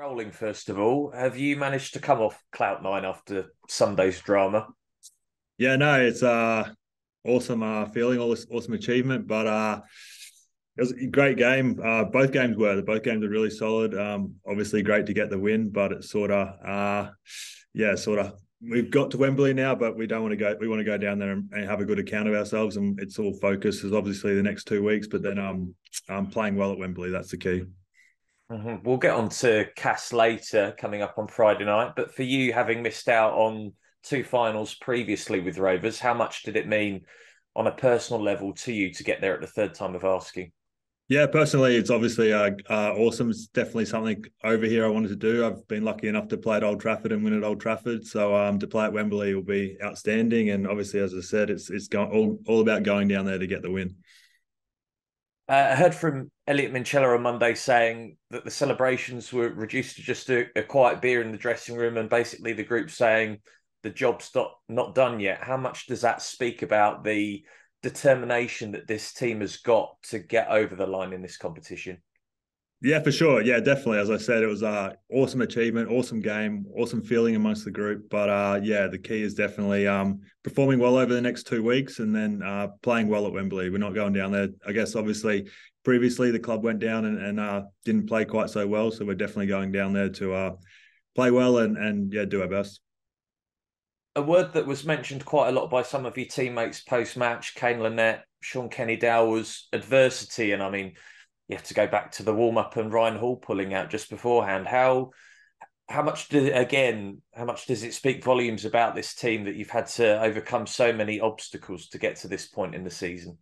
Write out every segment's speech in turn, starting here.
Rolling, first of all, have you managed to come off clout nine after Sunday's drama? Yeah, no, it's uh awesome uh feeling, all this awesome achievement, but uh it was a great game. Uh, both games were. Both games were really solid. Um, obviously, great to get the win, but it's sort of, uh, yeah, sort of. We've got to Wembley now, but we don't want to go. We want to go down there and, and have a good account of ourselves, and it's all focus is obviously the next two weeks. But then, um, um, playing well at Wembley, that's the key. Mm-hmm. We'll get on to Cass later, coming up on Friday night. But for you, having missed out on two finals previously with Rovers, how much did it mean on a personal level to you to get there at the third time of asking? Yeah, personally, it's obviously uh, uh, awesome. It's definitely something over here I wanted to do. I've been lucky enough to play at Old Trafford and win at Old Trafford, so um, to play at Wembley will be outstanding. And obviously, as I said, it's it's go- all all about going down there to get the win. Uh, I heard from Elliot Minchella on Monday saying that the celebrations were reduced to just a, a, quiet beer in the dressing room, and basically the group saying the job's not not done yet. How much does that speak about the determination that this team has got to get over the line in this competition. Yeah, for sure. Yeah, definitely. As I said, it was a awesome achievement, awesome game, awesome feeling amongst the group. But uh, yeah, the key is definitely um, performing well over the next two weeks and then uh, playing well at Wembley. We're not going down there. I guess obviously previously the club went down and, and uh, didn't play quite so well, so we're definitely going down there to uh, play well and and yeah, do our best a word that was mentioned quite a lot by some of your teammates post match, Kane Linnett, Sean Kenny-Dowall, was adversity. And I mean, you have to go back to the warm up and Ryan Hall pulling out just beforehand. How how much did again? How much does it speak volumes about this team that you've had to overcome so many obstacles to get to this point in the season?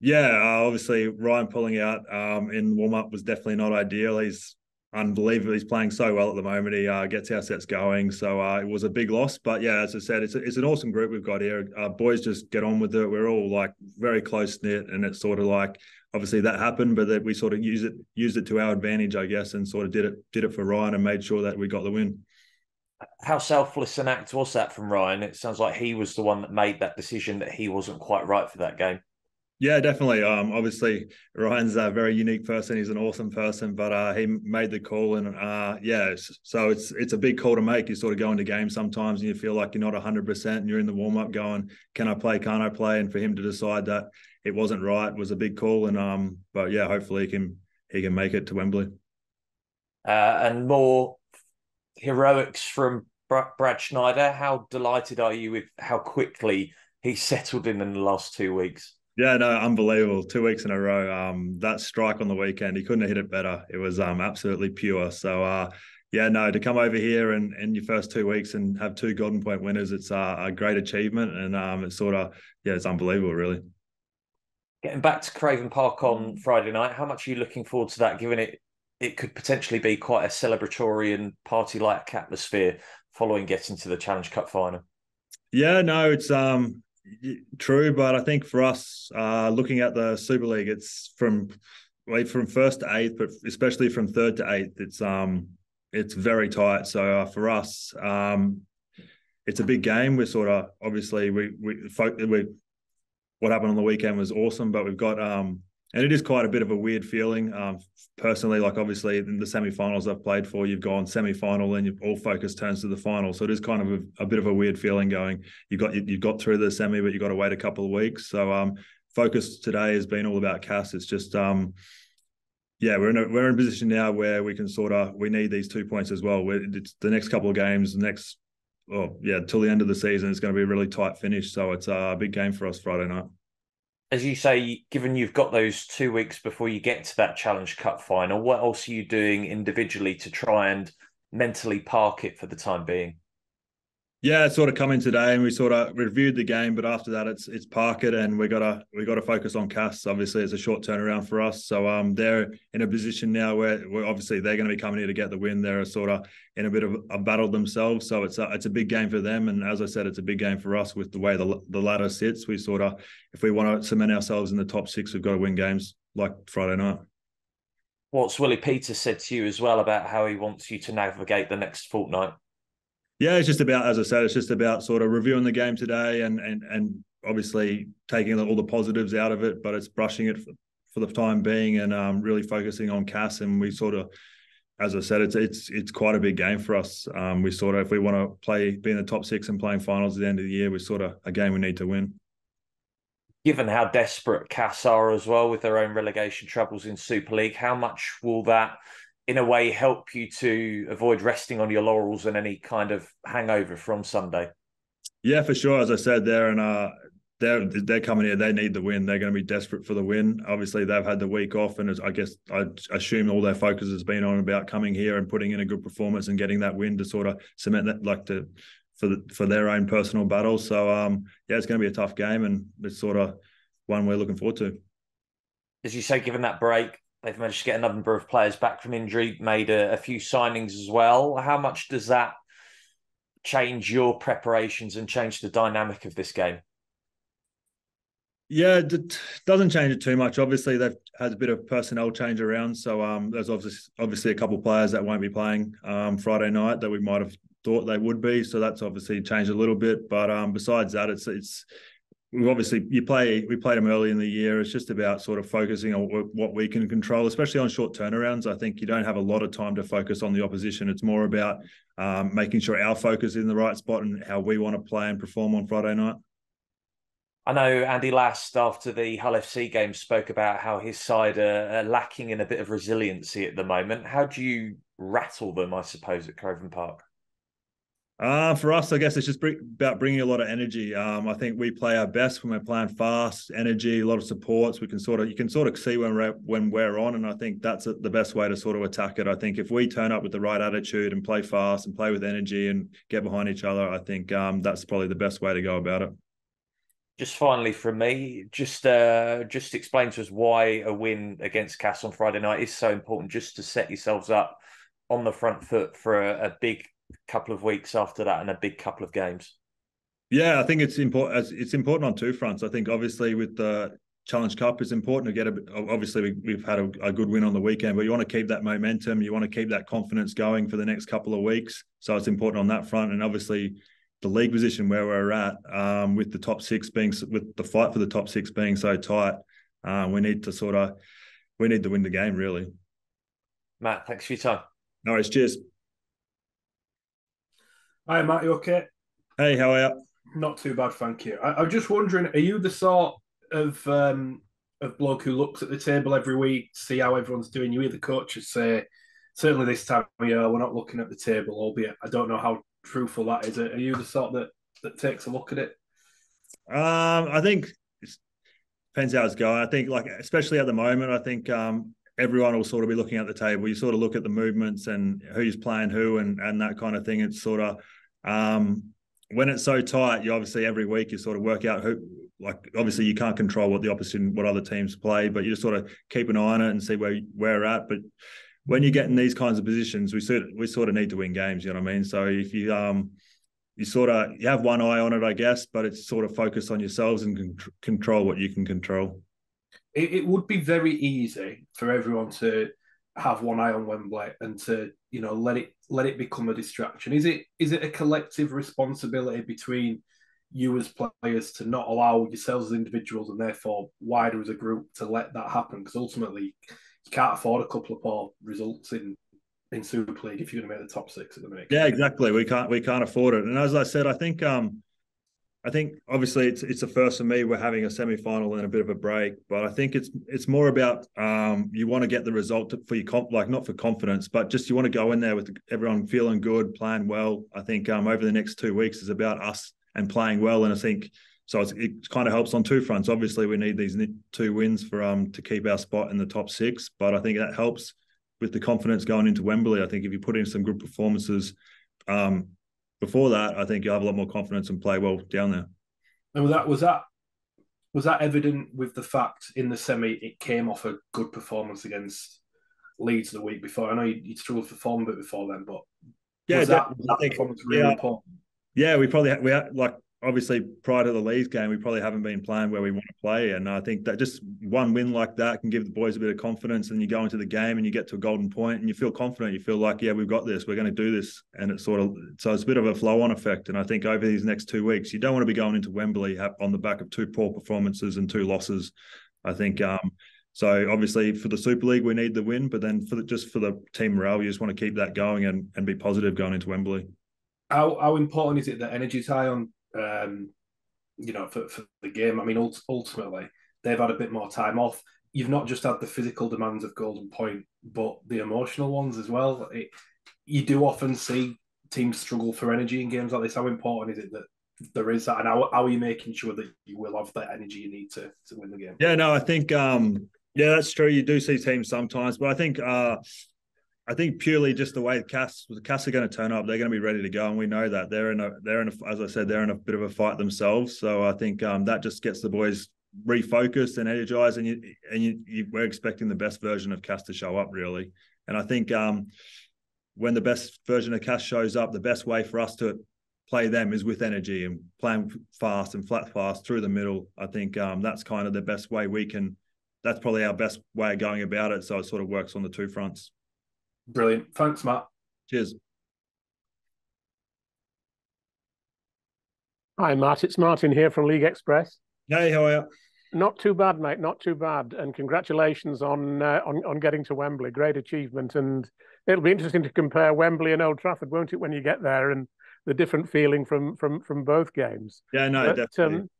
Yeah, uh, obviously Ryan pulling out um, in warm up was definitely not ideal. He's unbelievable. He's playing so well at the moment. He uh, gets our sets going. So uh, it was a big loss. But yeah, as I said, it's, a, it's an awesome group we've got here. Uh, boys just get on with it. We're all like very close knit, and it's sort of like obviously that happened, but that we sort of use it used it to our advantage, I guess, and sort of did it did it for Ryan and made sure that we got the win. How selfless an act was that from Ryan? It sounds like he was the one that made that decision that he wasn't quite right for that game. Yeah, definitely. Um, obviously Ryan's a very unique person. He's an awesome person, but uh, he made the call, and uh, yeah, so it's it's a big call to make. You sort of go into games sometimes, and you feel like you're not 100, percent and you're in the warm up going, "Can I play? Can't I play?" And for him to decide that it wasn't right was a big call, and um, but yeah, hopefully he can he can make it to Wembley. Uh, and more heroics from Brad Schneider. How delighted are you with how quickly he settled in in the last two weeks? Yeah, no, unbelievable. Two weeks in a row. Um, that strike on the weekend, he couldn't have hit it better. It was um absolutely pure. So uh yeah, no, to come over here and in your first two weeks and have two golden point winners, it's uh, a great achievement. And um it's sort of yeah, it's unbelievable, really. Getting back to Craven Park on Friday night, how much are you looking forward to that, given it it could potentially be quite a celebratory and party like atmosphere following getting to the Challenge Cup final? Yeah, no, it's um True, but I think for us, uh, looking at the Super League, it's from from first to eighth, but especially from third to eighth, it's um it's very tight. So uh, for us, um, it's a big game. We're sort of obviously we we we what happened on the weekend was awesome, but we've got um and it is quite a bit of a weird feeling. Um, personally, like obviously in the semi-finals I've played for, you've gone semi-final and you've all focus turns to the final. So it is kind of a, a bit of a weird feeling going. You got you, have got through the semi, but you've got to wait a couple of weeks. So um, focus today has been all about Cass. It's just um, yeah, we're in a we're in a position now where we can sort of we need these two points as well. We're, it's the next couple of games, the next oh yeah, till the end of the season, it's going to be a really tight finish. So it's a big game for us Friday night as you say, given you've got those two weeks before you get to that Challenge Cup final, what else are you doing individually to try and mentally park it for the time being? Yeah, it's sort of coming today, and we sort of reviewed the game, but after that, it's it's park it, and we gotta we gotta focus on Cass. Obviously, it's a short turnaround for us, so um, they're in a position now where where obviously they're going to be coming here to get the win. They're sort of in a bit of a battle themselves, so it's a, it's a big game for them, and as I said, it's a big game for us with the way the the ladder sits. We sort of if we want to cement ourselves in the top six, we've got to win games like Friday night. What's Willie Peters said to you as well about how he wants you to navigate the next fortnight? Yeah, it's just about, as I said, it's just about sort of reviewing the game today and and and obviously taking all the positives out of it, but it's brushing it for, for the time being and um, really focusing on Cass. And we sort of as I said, it's it's it's quite a big game for us. Um, we sort of, if we want to play, be in the top six and playing finals at the end of the year, we sort of a game we need to win. Given how desperate Cass are as well with their own relegation troubles in Super League, how much will that, in a way, help you to avoid resting on your laurels and any kind of hangover from Sunday? Yeah, for sure. As I said, they're in a they're they're coming here. They need the win. They're going to be desperate for the win. Obviously, they've had the week off, and I guess I assume all their focus has been on about coming here and putting in a good performance and getting that win to sort of cement that, like to for the, for their own personal battles. So, um, yeah, it's going to be a tough game, and it's sort of one we're looking forward to. As you say, given that break, they've managed to get a number of players back from injury, made a, a few signings as well. How much does that change your preparations and change the dynamic of this game? Yeah, it doesn't change it too much. Obviously, they've had a bit of personnel change around, so um, there's obviously obviously a couple of players that won't be playing um, Friday night that we might have thought they would be. So that's obviously changed a little bit. But um, besides that, it's it's we obviously you play we played them early in the year. It's just about sort of focusing on what we can control, especially on short turnarounds. I think you don't have a lot of time to focus on the opposition. It's more about um, making sure our focus is in the right spot and how we want to play and perform on Friday night. I know Andy Last, after the Hull FC game, spoke about how his side are, are lacking in a bit of resiliency at the moment. How do you rattle them, I suppose, at Craven Park? Uh, for us, I guess it's just bring, about bringing a lot of energy. Um, I think we play our best when we're playing fast, energy, a lot of supports. We can sort of you can sort of see when we're when we're on, and I think that's the best way to sort of attack it. I think if we turn up with the right attitude and play fast and play with energy and get behind each other, I think um, that's probably the best way to go about it just finally from me, just uh, just explain to us why a win against Cass on Friday night is so important, just to set yourselves up on the front foot for a, a big couple of weeks after that and a big couple of games. Yeah, I think it's important. It's important on two fronts. I think obviously with the Challenge Cup, it's important to get a. Obviously, we, have had a, a, good win on the weekend, but you want to keep that momentum. You want to keep that confidence going for the next couple of weeks. So it's important on that front, and obviously the league position where we're at, um, with the top six being with the fight for the top six being so tight, um, we need to sort of we need to win the game really. Matt, thanks for your time. No worries. Cheers. Hi, Matt. You okay? Hey, how are you? Not too bad, thank you. I, am just wondering, are you the sort of um, of bloke who looks at the table every week, see how everyone's doing? You hear the coaches say, certainly this time of year, we're not looking at the table, albeit I don't know how truthful that is. Are you the sort that that takes a look at it? Um, I think it depends how it's going. I think like especially at the moment, I think um, everyone will sort of be looking at the table. You sort of look at the movements and who's playing who and and that kind of thing. It's sort of um, when it's so tight, you obviously every week you sort of work out who like obviously you can't control what the opposition what other teams play, but you just sort of keep an eye on it and see where where we're at. But when you get in these kinds of positions, we sort of, we sort of need to win games. You know what I mean? So if you um you sort of you have one eye on it, I guess, but it's sort of focus on yourselves and con- control what you can control. It, it, would be very easy for everyone to have one eye on Wembley and to you know let it let it become a distraction. Is it is it a collective responsibility between you as players to not allow yourselves as individuals and therefore wider as a group to let that happen? Because ultimately you can't afford a couple of poor results in in Super League if you're going to make the top six at the minute. Yeah, exactly. We can't we can't afford it. And as I said, I think um I think obviously it's it's a first for me. We're having a semi final and a bit of a break, but I think it's it's more about um, you want to get the result for your comp, like not for confidence, but just you want to go in there with everyone feeling good, playing well. I think um, over the next two weeks is about us and playing well, and I think so it kind of helps on two fronts. Obviously, we need these two wins for um to keep our spot in the top six, but I think that helps with the confidence going into Wembley. I think if you put in some good performances um, before that, I think you have a lot more confidence and play well down there. And was that was that was that evident with the fact in the semi it came off a good performance against Leeds the week before? I know you, struggled for form a bit before then, but yeah, was that, was that performance really yeah, important? Yeah, we probably had, we had, like obviously prior to the Leeds game, we probably haven't been playing where we want to play. And I think that just one win like that can give the boys a bit of confidence. And you go into the game and you get to a golden point and you feel confident. You feel like, yeah, we've got this. We're going to do this. And it's sort of so it's a bit of a flow on effect. And I think over these next two weeks, you don't want to be going into Wembley on the back of two poor performances and two losses. I think um, So obviously for the Super League we need the win, but then for the, just for the team morale, you just want to keep that going and, and be positive going into Wembley. How how important is it that energy's high on um, you know for, for the game? I mean, ultimately they've had a bit more time off. You've not just had the physical demands of Golden Point, but the emotional ones as well. It, you do often see teams struggle for energy in games like this. How important is it that there is that, and how, how are you making sure that you will have that energy you need to to win the game? Yeah, no, I think um, yeah, that's true. You do see teams sometimes, but I think uh, I think purely just the way the Cass the Cass are going to turn up, they're going to be ready to go, and we know that they're in a they're in a, as I said they're in a bit of a fight themselves. So I think um, that just gets the boys refocused and energized, and you and you, you, we're expecting the best version of Cass to show up really. And I think um, when the best version of Cass shows up, the best way for us to play them is with energy and playing fast and flat fast through the middle. I think um, that's kind of the best way we can. That's probably our best way of going about it. So it sort of works on the two fronts. Brilliant. Thanks, Matt. Cheers. Hi, Matt. It's Martin here from League Express. Hey, how are you? Not too bad, mate. Not too bad. And congratulations on uh, on on getting to Wembley. Great achievement. And it'll be interesting to compare Wembley and Old Trafford, won't it, when you get there and the different feeling from from from both games. Yeah, no, but, definitely. Um,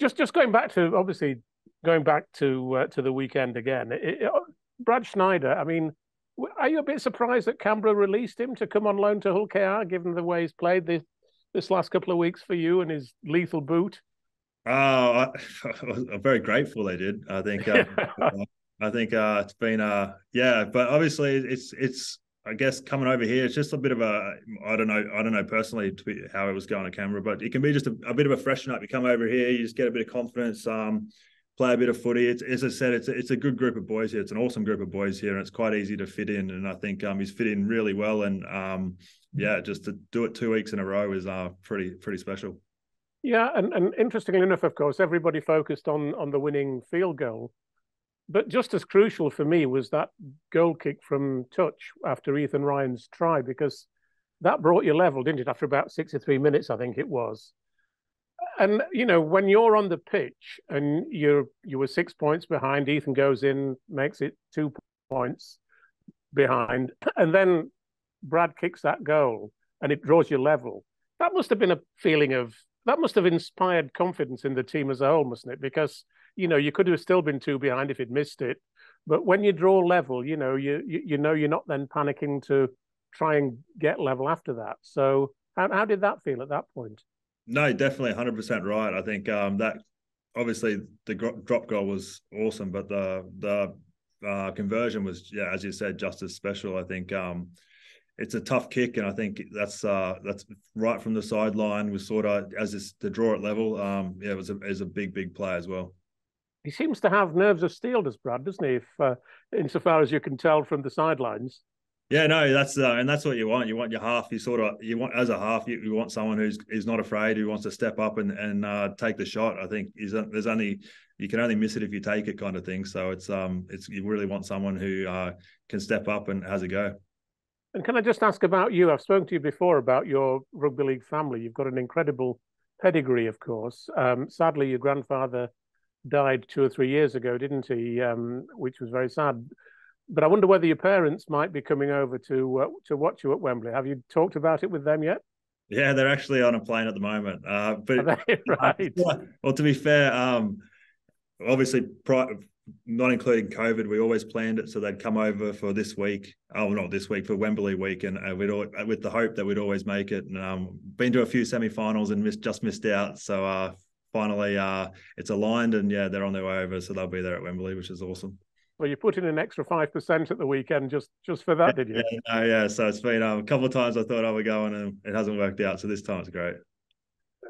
just just going back to obviously going back to uh, to the weekend again. It, it, Brad Schneider. I mean, are you a bit surprised that Canberra released him to come on loan to Hull KR, given the way he's played this this last couple of weeks for you and his lethal boot? Oh, I, am very grateful they did. I think. Uh, I think uh, it's been uh, yeah, but obviously it's it's I guess coming over here, it's just a bit of a I don't know I don't know personally how it was going to Canberra, but it can be just a, a, bit of a freshen up. You come over here, you just get a bit of confidence, um, play a bit of footy. It's as I said, it's a, it's a good group of boys here. It's an awesome group of boys here, and it's quite easy to fit in. And I think um, he's fit in really well. And um, yeah, just to do it two weeks in a row is uh, pretty pretty special. Yeah, and, and interestingly enough, of course, everybody focused on on the winning field goal but just as crucial for me was that goal kick from touch after Ethan Ryan's try, because that brought you level, didn't it? After about 63 minutes, I think it was. And you know, when you're on the pitch and you're you were six points behind, Ethan goes in, makes it two points behind, and then Brad kicks that goal and it draws you level. That must have been a feeling of that must have inspired confidence in the team as a whole, mustn't it? Because you know, you could have still been two behind if he'd missed it. But when you draw level, you know, you you, you know you're not then panicking to try and get level after that. So how how did that feel at that point? No, definitely 100% right. I think um, that obviously the drop goal was awesome, but the the uh, conversion was yeah, as you said, just as special. I think um, it's a tough kick, and I think that's uh, that's right from the sideline. Was sort of as it's the draw at level. Um, yeah, it was a, it was a big big play as well he seems to have nerves of steel, does Brad, doesn't he? If uh, insofar as you can tell from the sidelines. Yeah, no, that's uh, and that's what you want. You want your half. You sort of you want as a half. You, you want someone who's is not afraid, who wants to step up and and uh, take the shot. I think is there's only you can only miss it if you take it, kind of thing. So it's um it's you really want someone who uh, can step up and has a go. And can I just ask about you? I've spoken to you before about your rugby league family. You've got an incredible pedigree, of course. Um, sadly, your grandfather died two or three years ago, didn't he? Um, which was very sad. But I wonder whether your parents might be coming over to uh, to watch you at Wembley. Have you talked about it with them yet? Yeah, they're actually on a plane at the moment. Uh, but right. well, to be fair, um, obviously, not including COVID, we always planned it so they'd come over for this week. Oh, not this week for Wembley week, and uh, we'd all, with the hope that we'd always make it. And um, been to a few semi-finals and missed, just missed out. So uh, finally uh, it's aligned and yeah, they're on their way over, so they'll be there at Wembley, which is awesome. Well, you put in an extra five percent at the weekend just just for that, did you? Yeah, no, yeah. So it's been um, a couple of times I thought I would go and it hasn't worked out. So this time it's great.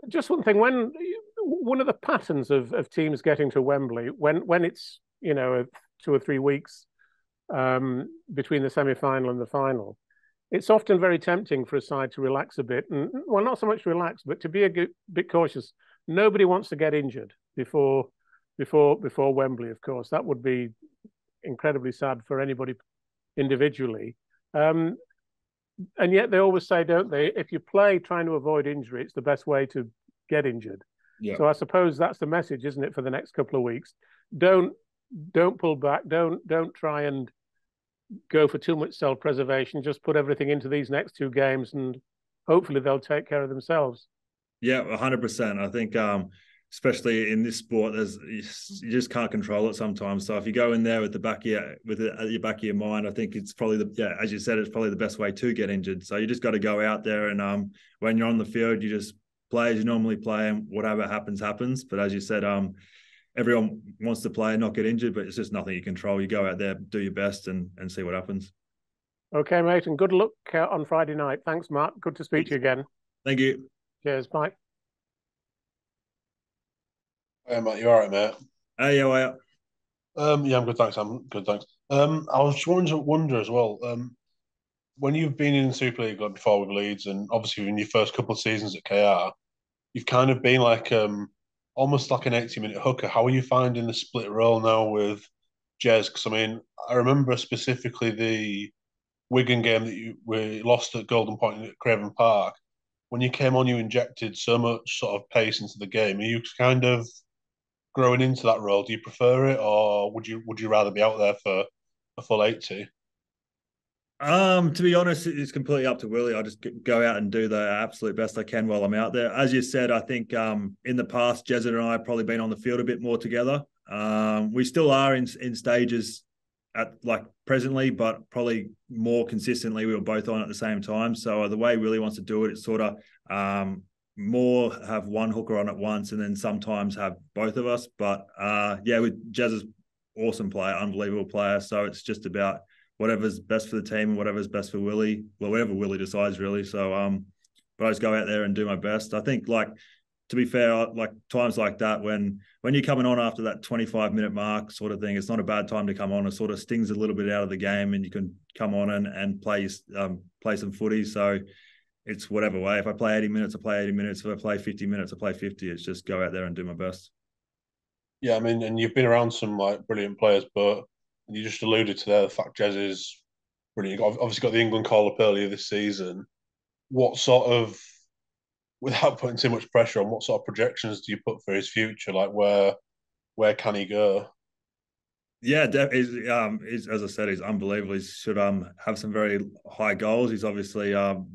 Just one thing, when one of the patterns of, of teams getting to Wembley, when when it's you know two or three weeks um, between the semi final and the final, it's often very tempting for a side to relax a bit, and well, not so much relax, but to be a bit cautious nobody wants to get injured before before before Wembley. Of course, that would be incredibly sad for anybody individually. Um, and yet they always say, don't they? If you play trying to avoid injury, it's the best way to get injured. Yeah. So I suppose that's the message, isn't it, for the next couple of weeks? Don't don't pull back. Don't don't try and go for too much self preservation. Just put everything into these next two games, and hopefully they'll take care of themselves. Yeah, hundred percent. I think, um, especially in this sport, there's you just can't control it sometimes. So if you go in there with the back of your with the, at your back of your mind, I think it's probably the yeah, as you said, it's probably the best way to get injured. So you just got to go out there and um, when you're on the field, you just play as you normally play, and whatever happens, happens. But as you said, um, everyone wants to play and not get injured, but it's just nothing you control. You go out there, do your best, and and see what happens. Okay, mate, and good luck uh, on Friday night. Thanks, Matt. Good to speak to you again. Thank you. Cheers. Bye. Hey, Matt, you all right, mate? Hey, yeah, well, Um, yeah, I'm good, thanks. I'm good, thanks. Um, I was just wondering, wonder as well. Um, when you've been in the Super League like before with Leeds, and obviously in your first couple of seasons at KR, you've kind of been like um almost like an 80 minute hooker. How are you finding the split role now with Jez? Because I mean, I remember specifically the Wigan game that you we lost at Golden Point at Craven Park. When you came on, you injected so much sort of pace into the game. Are you kind of growing into that role? Do you prefer it, or would you would you rather be out there for a full 80? Um, to be honest, it's completely up to Willie. I just go out and do the absolute best I can while I'm out there. As you said, I think um, in the past, Jezza and I have probably been on the field a bit more together. Um, we still are in in stages at like presently, but probably more consistently. We were both on at the same time. So the way Willie wants to do it, it's sort of um, more have one hooker on at once, and then sometimes have both of us. But uh, yeah, with Jazz is awesome player, unbelievable player. So it's just about whatever's best for the team and whatever's best for Willie. Well, whatever Willie decides, really. So, um, but I just go out there and do my best. I think, like, to be fair, like times like that, when when you're coming on after that 25 minute mark, sort of thing, it's not a bad time to come on. It sort of stings a little bit out of the game, and you can come on and and play um, play some footy. So. It's whatever way. If I play 80 minutes, I play 80 minutes. If I play 50 minutes, I play 50. It's just go out there and do my best. Yeah, I mean, and you've been around some like brilliant players, but you just alluded to there the fact Jez is brilliant. You've Obviously, got the England call up earlier this season. What sort of, without putting too much pressure on, what sort of projections do you put for his future? Like where, where can he go? Yeah, he's, um, he's, as I said, he's unbelievable. He should um have some very high goals. He's obviously, um,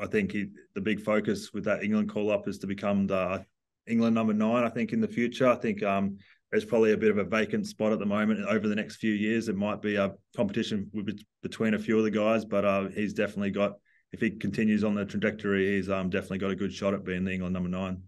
I think he the big focus with that England call up is to become the England number nine. I think in the future, I think um there's probably a bit of a vacant spot at the moment. Over the next few years, it might be a competition between a few of the guys, but uh, he's definitely got. If he continues on the trajectory, he's um, definitely got a good shot at being the England number nine.